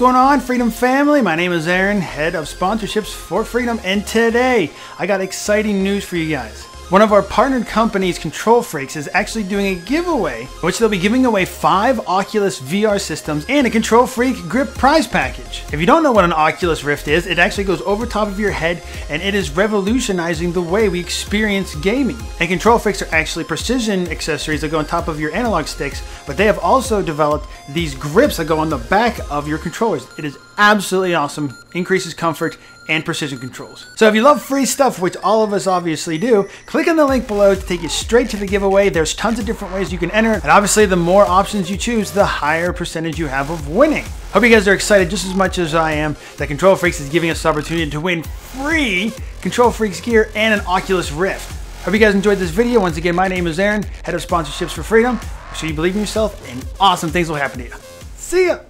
going on, Freedom family? My name is Aaron, head of sponsorships for Freedom, and today I got exciting news for you guys. One of our partnered companies, KontrolFreeks, is actually doing a giveaway, which they'll be giving away five Oculus VR systems and a KontrolFreek grip prize package. If you don't know what an Oculus Rift is, it actually goes over top of your head and it is revolutionizing the way we experience gaming. And KontrolFreeks are actually precision accessories that go on top of your analog sticks, but they have also developed these grips that go on the back of your controllers. It is absolutely awesome, increases comfort and precision controls. So if you love free stuff, which all of us obviously do, click on the link below to take you straight to the giveaway. There's tons of different ways you can enter, and obviously the more options you choose, the higher percentage you have of winning. Hope you guys are excited just as much as I am that KontrolFreeks is giving us the opportunity to win free KontrolFreeks gear and an Oculus Rift. Hope you guys enjoyed this video. Once again, my name is Aaron, head of sponsorships for Freedom. Make sure you believe in yourself and awesome things will happen to you. See ya!